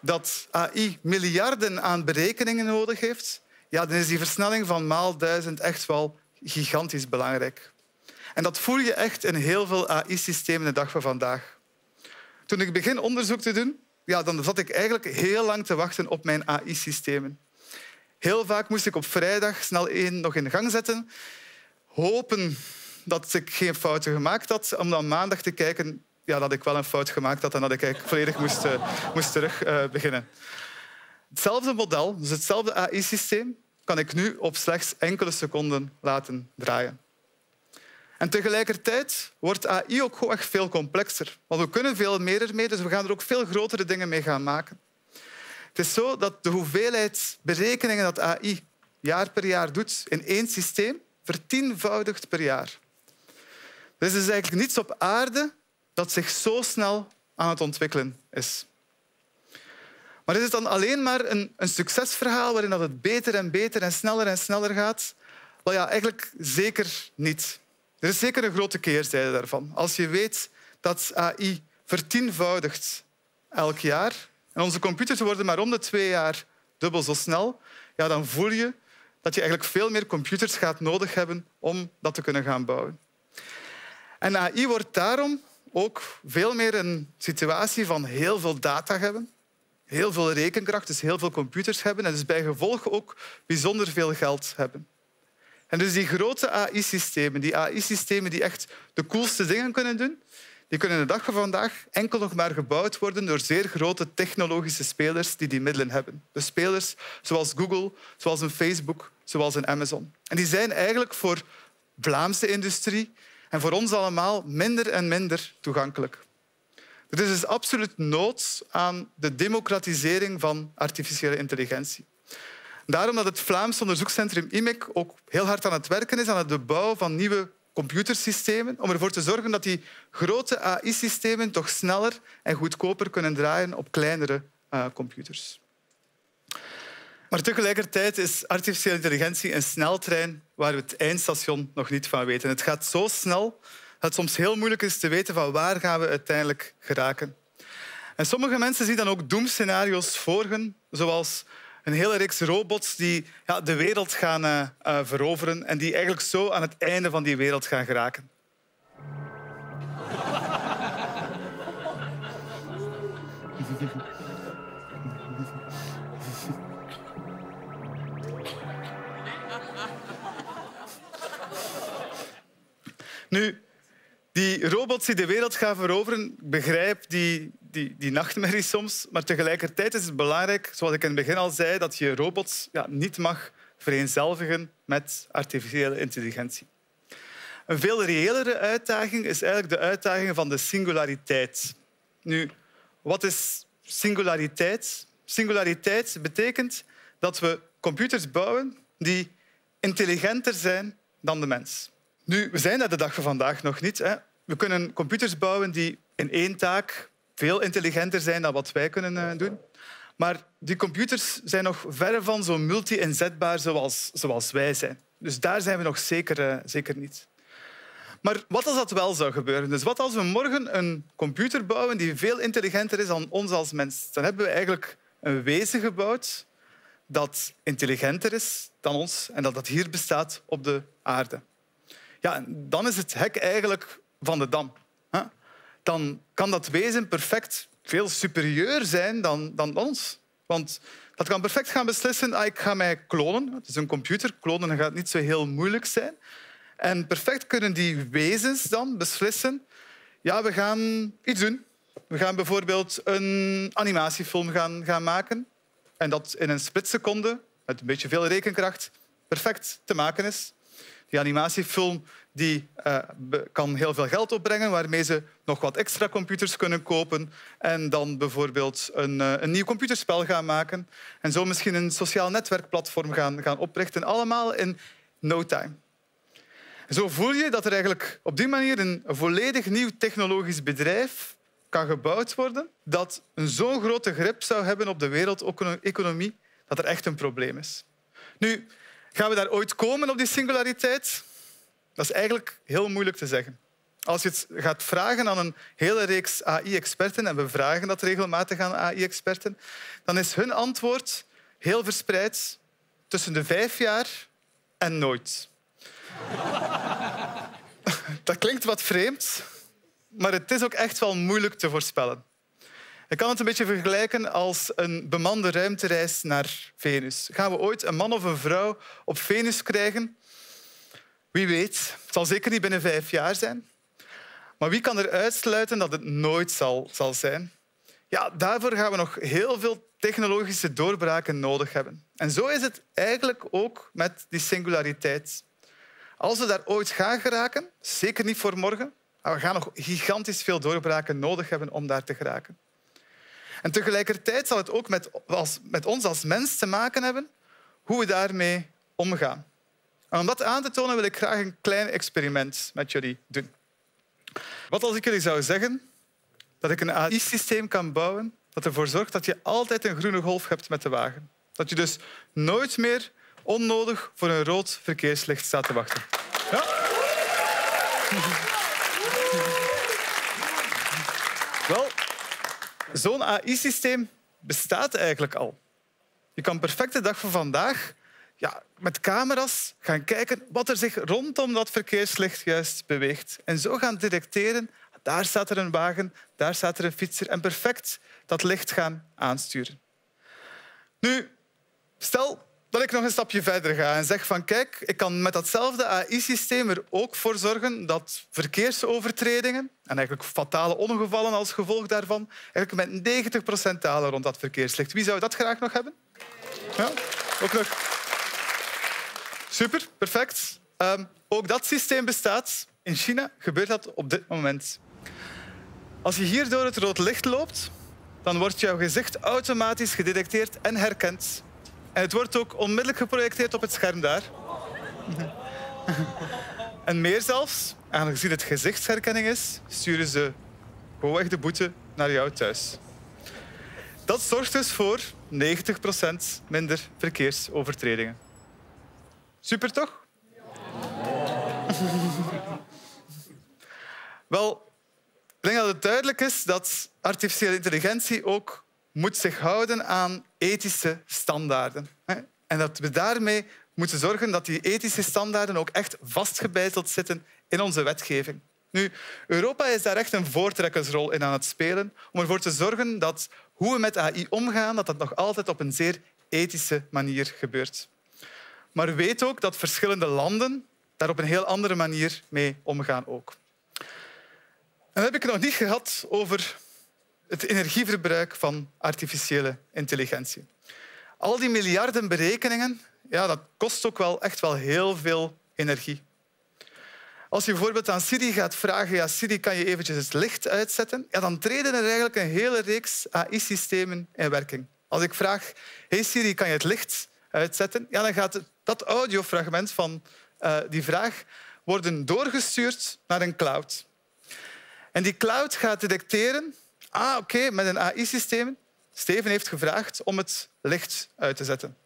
Speaker 2: dat AI miljarden aan berekeningen nodig heeft, ja, dan is die versnelling van maal duizend echt wel gigantisch belangrijk. En dat voel je echt in heel veel AI-systemen de dag van vandaag. Toen ik begin onderzoek te doen, ja, dan zat ik eigenlijk heel lang te wachten op mijn AI-systemen. Heel vaak moest ik op vrijdag snel één nog in gang zetten, hopen dat ik geen fouten gemaakt had, om dan maandag te kijken ja, dat ik wel een fout gemaakt had en dat ik eigenlijk volledig moest, uh, moest terug uh, beginnen. Hetzelfde model, dus hetzelfde AI-systeem, kan ik nu op slechts enkele seconden laten draaien. En tegelijkertijd wordt AI ook gewoon echt veel complexer. Want we kunnen veel meer ermee, dus we gaan er ook veel grotere dingen mee gaan maken. Het is zo dat de hoeveelheid berekeningen dat AI jaar per jaar doet in één systeem vertienvoudigt per jaar. Er is dus eigenlijk niets op aarde dat zich zo snel aan het ontwikkelen is. Maar is het dan alleen maar een, een succesverhaal waarin dat het beter en beter en sneller en sneller gaat? Wel ja, eigenlijk zeker niet. Er is zeker een grote keerzijde daarvan. Als je weet dat AI vertienvoudigt elk jaar en onze computers worden maar om de twee jaar dubbel zo snel, ja, dan voel je dat je eigenlijk veel meer computers gaat nodig hebben om dat te kunnen gaan bouwen. En AI wordt daarom ook veel meer een situatie van heel veel data hebben, heel veel rekenkracht, dus heel veel computers hebben en dus bij gevolg ook bijzonder veel geld hebben. En dus die grote AI-systemen, die AI-systemen die echt de coolste dingen kunnen doen, die kunnen de dag van vandaag enkel nog maar gebouwd worden door zeer grote technologische spelers die die middelen hebben. De spelers zoals Google, zoals een Facebook, zoals een Amazon. En die zijn eigenlijk voor Vlaamse industrie en voor ons allemaal minder en minder toegankelijk. Er is dus absoluut nood aan de democratisering van artificiële intelligentie. Daarom dat het Vlaams onderzoekscentrum IMEC ook heel hard aan het werken is aan de bouw van nieuwe computersystemen om ervoor te zorgen dat die grote AI-systemen toch sneller en goedkoper kunnen draaien op kleinere uh, computers. Maar tegelijkertijd is artificiële intelligentie een sneltrein waar we het eindstation nog niet van weten. Het gaat zo snel dat het soms heel moeilijk is te weten van waar gaan we uiteindelijk geraken. En sommige mensen zien dan ook doemscenario's volgen, zoals een hele reeks robots die ja, de wereld gaan uh, uh, veroveren en die eigenlijk zo aan het einde van die wereld gaan geraken. Nu, die robots die de wereld gaan veroveren, begrijp die, die, die nachtmerrie soms, maar tegelijkertijd is het belangrijk, zoals ik in het begin al zei, dat je robots ja, niet mag vereenzelvigen met artificiële intelligentie. Een veel reëlere uitdaging is eigenlijk de uitdaging van de singulariteit. Nu, wat is singulariteit? Singulariteit betekent dat we computers bouwen die intelligenter zijn dan de mens. Nu, we zijn daar de dag van vandaag nog niet. Hè. We kunnen computers bouwen die in één taak veel intelligenter zijn dan wat wij kunnen eh, doen. Maar die computers zijn nog verre van zo multi-inzetbaar zoals, zoals wij zijn. Dus daar zijn we nog zeker, uh, zeker niet. Maar wat als dat wel zou gebeuren? Dus wat als we morgen een computer bouwen die veel intelligenter is dan ons als mens? Dan hebben we eigenlijk een wezen gebouwd dat intelligenter is dan ons en dat dat hier bestaat op de aarde ja, dan is het hek eigenlijk van de dam. Dan kan dat wezen perfect veel superieur zijn dan, dan ons. Want dat kan perfect gaan beslissen, ah, ik ga mij klonen. Het is een computer, klonen gaat niet zo heel moeilijk zijn. En perfect kunnen die wezens dan beslissen, ja, we gaan iets doen. We gaan bijvoorbeeld een animatiefilm gaan, gaan maken. En dat in een splitseconde, met een beetje veel rekenkracht, perfect te maken is. Die animatiefilm die, uh, kan heel veel geld opbrengen, waarmee ze nog wat extra computers kunnen kopen en dan bijvoorbeeld een, uh, een nieuw computerspel gaan maken en zo misschien een sociaal netwerkplatform gaan, gaan oprichten. Allemaal in no time. Zo voel je dat er eigenlijk op die manier een volledig nieuw technologisch bedrijf kan gebouwd worden dat een zo'n grote grip zou hebben op de wereldeconomie dat er echt een probleem is. Nu, gaan we daar ooit komen op die singulariteit? Dat is eigenlijk heel moeilijk te zeggen. Als je het gaat vragen aan een hele reeks AI-experten, en we vragen dat regelmatig aan AI-experten, dan is hun antwoord heel verspreid tussen de vijf jaar en nooit. Dat klinkt wat vreemd, maar het is ook echt wel moeilijk te voorspellen. Ik kan het een beetje vergelijken als een bemande ruimtereis naar Venus. Gaan we ooit een man of een vrouw op Venus krijgen? Wie weet. Het zal zeker niet binnen vijf jaar zijn. Maar wie kan er uitsluiten dat het nooit zal, zal zijn? Ja, daarvoor gaan we nog heel veel technologische doorbraken nodig hebben. En zo is het eigenlijk ook met die singulariteit. Als we daar ooit gaan geraken, zeker niet voor morgen, maar we gaan nog gigantisch veel doorbraken nodig hebben om daar te geraken. En tegelijkertijd zal het ook met, als, met ons als mens te maken hebben hoe we daarmee omgaan. Om dat aan te tonen wil ik graag een klein experiment met jullie doen. Wat als ik jullie zou zeggen dat ik een AI-systeem kan bouwen dat ervoor zorgt dat je altijd een groene golf hebt met de wagen. Dat je dus nooit meer onnodig voor een rood verkeerslicht staat te wachten. Wel, zo'n AI-systeem bestaat eigenlijk al. Je kan perfect de dag van vandaag ja, met camera's gaan kijken wat er zich rondom dat verkeerslicht juist beweegt. En zo gaan detecteren, daar staat er een wagen, daar staat er een fietser. En perfect dat licht gaan aansturen. Nu, stel dat ik nog een stapje verder ga en zeg van kijk, ik kan met datzelfde AI-systeem er ook voor zorgen dat verkeersovertredingen en eigenlijk fatale ongevallen als gevolg daarvan eigenlijk met 90% dalen rond dat verkeerslicht. Wie zou dat graag nog hebben? Ja, ook nog. Super, perfect. Um, ook dat systeem bestaat. In China gebeurt dat op dit moment. Als je hier door het rood licht loopt, dan wordt jouw gezicht automatisch gedetecteerd en herkend het wordt ook onmiddellijk geprojecteerd op het scherm daar. en meer zelfs, aangezien het gezichtsherkenning is, sturen ze gewoonweg de boete naar jou thuis. Dat zorgt dus voor 90% minder verkeersovertredingen. Super toch? Wel, ik denk dat het duidelijk is dat artificiële intelligentie ook moet zich houden aan ethische standaarden. En dat we daarmee moeten zorgen dat die ethische standaarden ook echt vastgebeiteld zitten in onze wetgeving. Nu, Europa is daar echt een voortrekkersrol in aan het spelen om ervoor te zorgen dat hoe we met AI omgaan, dat dat nog altijd op een zeer ethische manier gebeurt. Maar weet ook dat verschillende landen daar op een heel andere manier mee omgaan ook. En dan heb ik het nog niet gehad over het energieverbruik van artificiële intelligentie. Al die miljarden berekeningen, ja, dat kost ook wel echt wel heel veel energie. Als je bijvoorbeeld aan Siri gaat vragen, ja, Siri, kan je eventjes het licht uitzetten? Ja, dan treden er eigenlijk een hele reeks AI-systemen in werking. Als ik vraag, hey Siri, kan je het licht uitzetten? Ja, dan gaat dat audiofragment van uh, die vraag worden doorgestuurd naar een cloud. En die cloud gaat detecteren ah, oké, met een AI-systeem. Steven heeft gevraagd om het licht uit te zetten.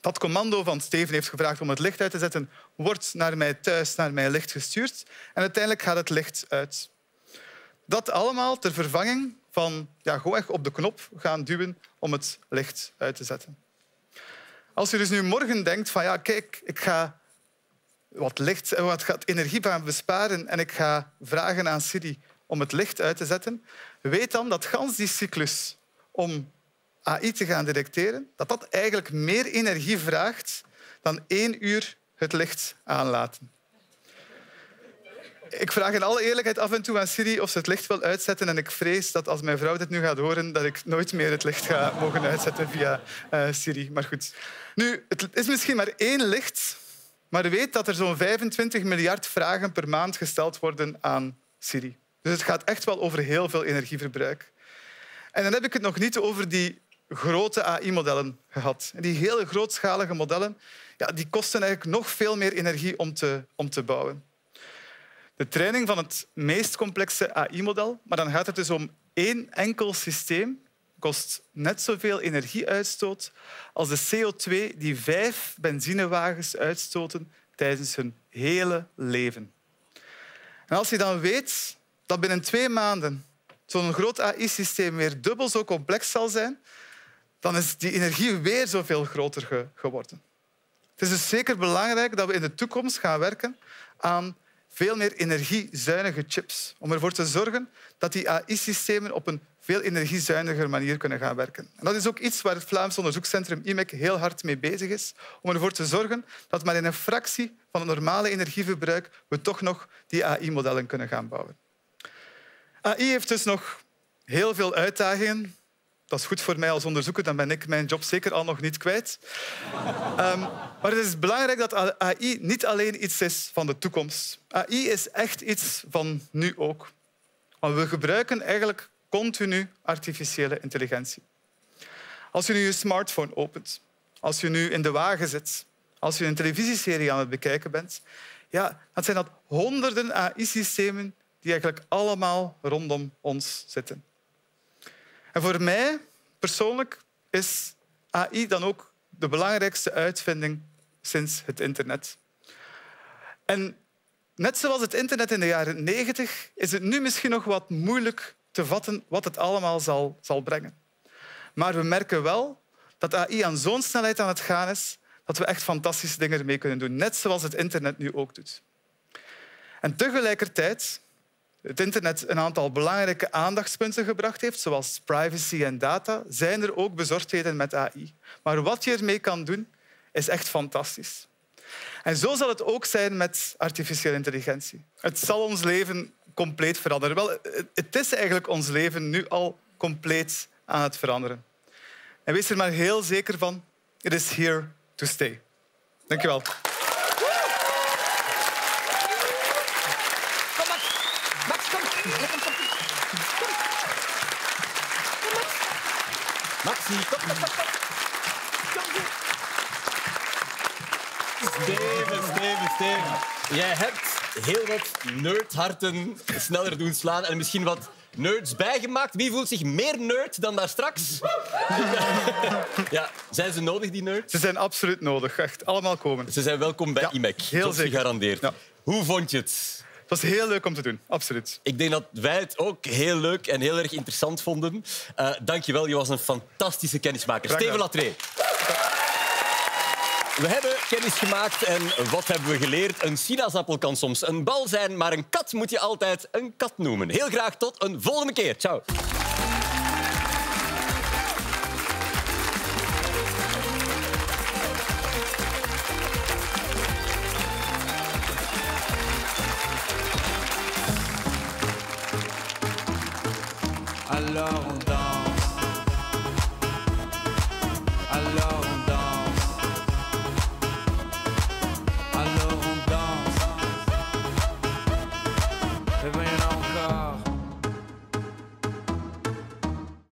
Speaker 2: Dat commando van Steven heeft gevraagd om het licht uit te zetten, wordt naar mij thuis, naar mijn licht gestuurd. En uiteindelijk gaat het licht uit. Dat allemaal ter vervanging van ja, gewoon op de knop gaan duwen om het licht uit te zetten. Als je dus nu morgen denkt van ja, kijk, ik ga wat licht, wat gaat energie gaan besparen en ik ga vragen aan Siri om het licht uit te zetten, weet dan dat gans die cyclus om AI te gaan detecteren, dat dat eigenlijk meer energie vraagt dan één uur het licht aanlaten. Ik vraag in alle eerlijkheid af en toe aan Siri of ze het licht wil uitzetten. En ik vrees dat als mijn vrouw dit nu gaat horen, dat ik nooit meer het licht ga mogen uitzetten via uh, Siri. Maar goed. Nu, het is misschien maar één licht, maar weet dat er zo'n 25 miljard vragen per maand gesteld worden aan Siri. Dus het gaat echt wel over heel veel energieverbruik. En dan heb ik het nog niet over die grote AI-modellen gehad. Die hele grootschalige modellen ja, die kosten eigenlijk nog veel meer energie om te, om te bouwen. De training van het meest complexe AI-model, maar dan gaat het dus om één enkel systeem, kost net zoveel energieuitstoot als de CO2 die vijf benzinewagens uitstoten tijdens hun hele leven. En als je dan weet dat binnen twee maanden zo'n groot AI-systeem weer dubbel zo complex zal zijn, dan is die energie weer zoveel groter geworden. Het is dus zeker belangrijk dat we in de toekomst gaan werken aan veel meer energiezuinige chips. Om ervoor te zorgen dat die AI-systemen op een veel energiezuiniger manier kunnen gaan werken. En dat is ook iets waar het Vlaams Onderzoekscentrum IMEC heel hard mee bezig is. Om ervoor te zorgen dat maar in een fractie van het normale energieverbruik we toch nog die AI-modellen kunnen gaan bouwen. AI heeft dus nog heel veel uitdagingen. Dat is goed voor mij als onderzoeker, dan ben ik mijn job zeker al nog niet kwijt. Um, maar het is belangrijk dat AI niet alleen iets is van de toekomst. AI is echt iets van nu ook. Want we gebruiken eigenlijk continu artificiële intelligentie. Als je nu je smartphone opent, als je nu in de wagen zit, als je een televisieserie aan het bekijken bent, ja, dan zijn dat honderden AI-systemen die eigenlijk allemaal rondom ons zitten. En voor mij persoonlijk is AI dan ook de belangrijkste uitvinding sinds het internet. En net zoals het internet in de jaren 90 is het nu misschien nog wat moeilijk te vatten wat het allemaal zal, zal brengen. Maar we merken wel dat AI aan zo'n snelheid aan het gaan is dat we echt fantastische dingen ermee kunnen doen, net zoals het internet nu ook doet. En tegelijkertijd het internet een aantal belangrijke aandachtspunten gebracht heeft, zoals privacy en data, zijn er ook bezorgdheden met AI. Maar wat je ermee kan doen, is echt fantastisch. En zo zal het ook zijn met artificiële intelligentie. Het zal ons leven compleet veranderen. Wel, het is eigenlijk ons leven nu al compleet aan het veranderen. En wees er maar heel zeker van, it is here to stay. Dank je wel.
Speaker 1: Maxi, kom, kom, kom. Steven, Steven, Steven. Jij hebt heel wat nerdharten sneller doen slaan en misschien wat nerds bijgemaakt. Wie voelt zich meer nerd dan daar straks? ja, zijn ze nodig, die nerds?
Speaker 2: Ze zijn absoluut nodig. Echt, allemaal komen.
Speaker 1: Ze zijn welkom bij ja, IMEC. Heel zeker. gegarandeerd. Ja. Hoe vond je het?
Speaker 2: Het was heel leuk om te doen, absoluut.
Speaker 1: Ik denk dat wij het ook heel leuk en heel erg interessant vonden. Uh, Dank je wel, je was een fantastische kennismaker. Steven Latree. We hebben kennis gemaakt en wat hebben we geleerd? Een sinaasappel kan soms een bal zijn, maar een kat moet je altijd een kat noemen. Heel graag tot een volgende keer. Ciao.